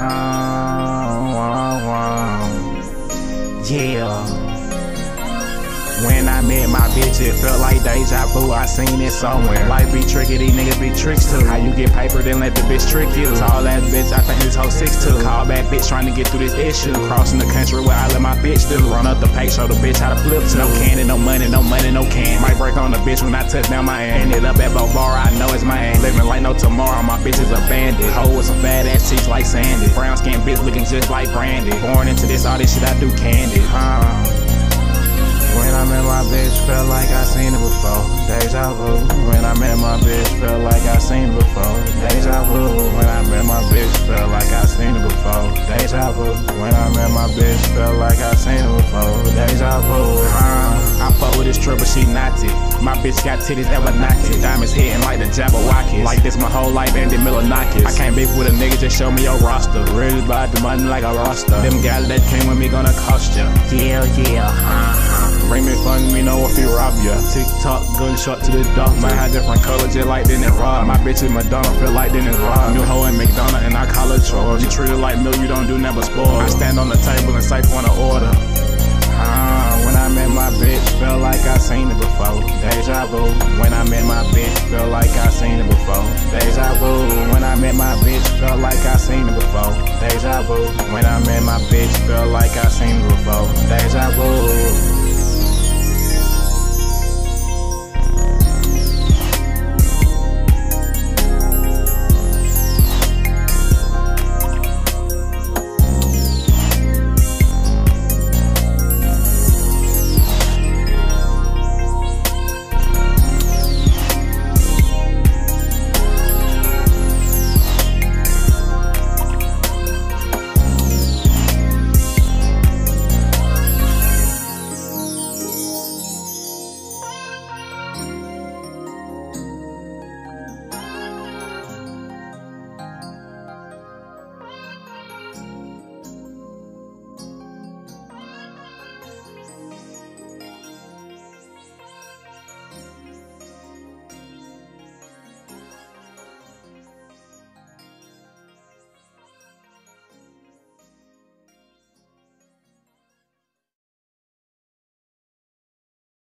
oh, oh, yeah. When I met my bitch, it felt like deja vu. I seen it somewhere. Life be tricky, these niggas be tricks too. How you get paper, then let the bitch trick you. Tall ass bitch, I think this whole six too. Call back bitch, trying to get through this issue. Crossing the country where I let my bitch do. Run up the pack, show the bitch how to flip. No candy, no money, no money, no candy. Break on the bitch when I touch down my end. Ended up at bar, I know it's my aim. Living like no tomorrow, my bitch is a bandit. Hoe with some fat ass teeth like Sandy. Brown skin bitch looking just like Brandy. Born into this, all this shit I do candy. Huh? When I met my bitch, felt like I seen it before. Deja vu. When I met my bitch, felt like I seen it before. Deja vu. When I met my bitch, felt like I seen it before. Deja vu. When I met my bitch, felt like I seen it before. Deja vu. Uh, I fuck with this triple, she naughty. My bitch got titties ever naughty. Diamonds hitting like the Jabbawockeez. Like this my whole life, Andy Milonakis. I can't beef with a nigga, just show me your roster. Really about the money like a roster. Them gals that came with me gonna cost ya. Yeah, yeah, huh. Bring me fun, me know if he rob ya. Tick tock, gunshot to the dog. Might have different colors, just like then it rob. My bitch is Madonna, feel like then it's rob. New hoe in McDonough, and I call her chores. You treat it like milk, you don't do never spoil. I stand on the table and say want to order. Seen it before. Deja vu. When I met my bitch, felt like I seen it before. Deja vu. When I met my bitch, felt like I seen it before. Deja vu. When I met my bitch, felt like I seen it before. Deja vu.